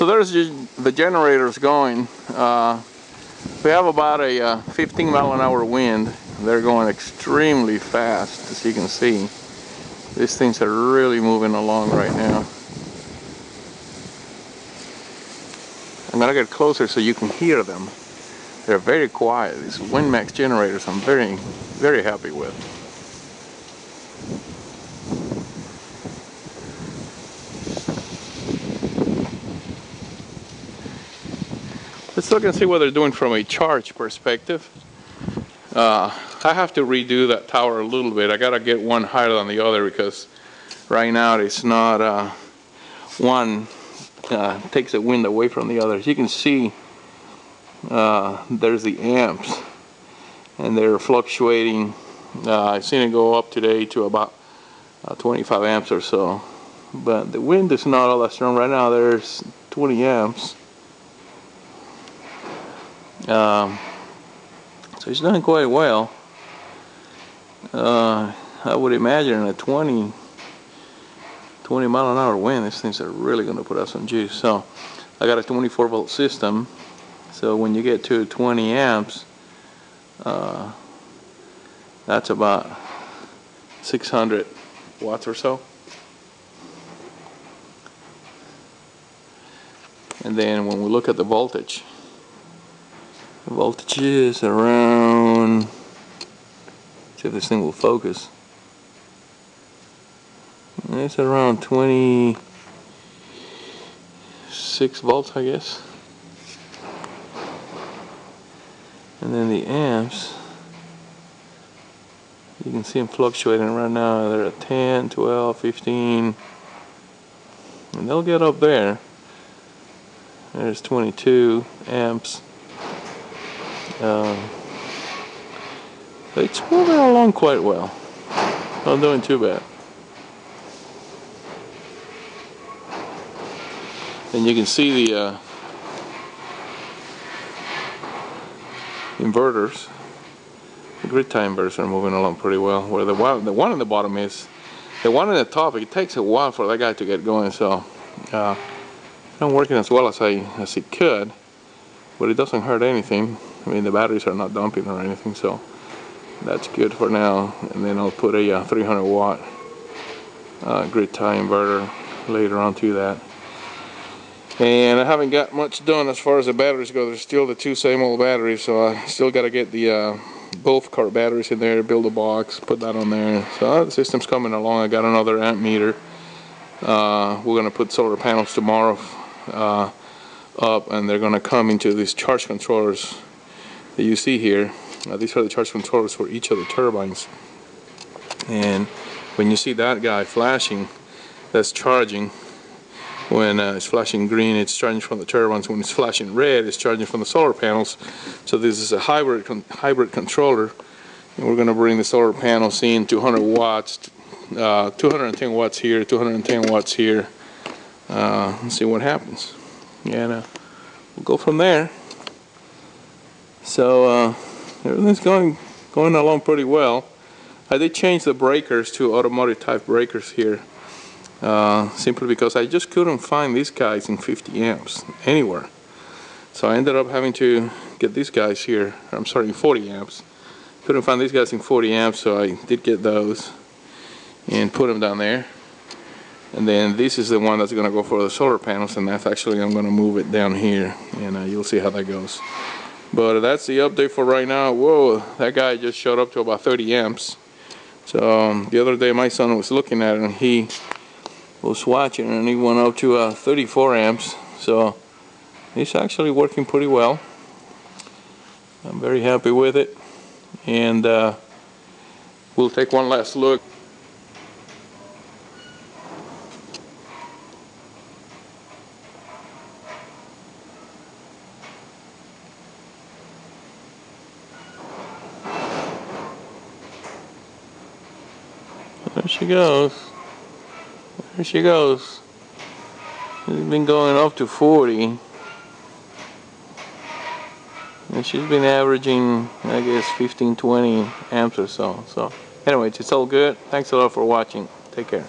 So there's the generators going. Uh, we have about a uh, 15 mile an hour wind. They're going extremely fast, as you can see. These things are really moving along right now. I'm gonna get closer so you can hear them. They're very quiet. These WindMax generators I'm very, very happy with. Let's look and see what they're doing from a charge perspective. Uh, I have to redo that tower a little bit. I gotta get one higher than the other because right now it's not uh, one uh, takes the wind away from the other. As you can see, uh, there's the amps and they're fluctuating. Uh, I've seen it go up today to about uh, 25 amps or so. But the wind is not all that strong right now. There's 20 amps. Um, so he's doing quite well. Uh, I would imagine a 20, 20 mile an hour wind, these things are really going to put out some juice. So I got a 24 volt system. So when you get to 20 amps, uh, that's about 600 watts or so. And then when we look at the voltage, voltage is around, see if this thing will focus. It's around 26 volts, I guess. And then the amps, you can see them fluctuating right now. They're at 10, 12, 15, and they'll get up there. There's 22 amps. Um, it's moving along quite well. Not doing too bad. And you can see the uh, inverters, the grid tie inverters are moving along pretty well. Where the one, the one on the bottom is, the one on the top, it takes a while for that guy to get going. So, uh, not working as well as I as it could, but it doesn't hurt anything. I mean, the batteries are not dumping or anything, so that's good for now. And then I'll put a uh, 300 watt uh, grid tie inverter later on to that. And I haven't got much done as far as the batteries go. There's still the two same old batteries, so I still got to get the uh, both car batteries in there, build a box, put that on there. So the system's coming along. I got another amp meter. Uh, we're going to put solar panels tomorrow uh, up, and they're going to come into these charge controllers that you see here. These are the charge controllers for each of the turbines. And when you see that guy flashing, that's charging. When uh, it's flashing green it's charging from the turbines. When it's flashing red it's charging from the solar panels. So this is a hybrid con hybrid controller. And we're going to bring the solar panels in 200 watts uh, 210 watts here 210 watts here. Uh, and see what happens and uh, we'll go from there so uh, everything's going going along pretty well I did change the breakers to automotive type breakers here uh, simply because I just couldn't find these guys in 50 amps anywhere. So I ended up having to get these guys here, I'm sorry, in 40 amps. Couldn't find these guys in 40 amps, so I did get those and put them down there. And then this is the one that's going to go for the solar panels, and that's actually, I'm going to move it down here, and uh, you'll see how that goes. But that's the update for right now. Whoa, that guy just showed up to about 30 amps. So um, the other day my son was looking at it, and he was watching and he went up to uh, 34 amps so it's actually working pretty well I'm very happy with it and uh, we'll take one last look there she goes there she goes. She's been going up to 40. And she's been averaging, I guess, 15, 20 amps or so. So, anyways, it's all good. Thanks a lot for watching. Take care.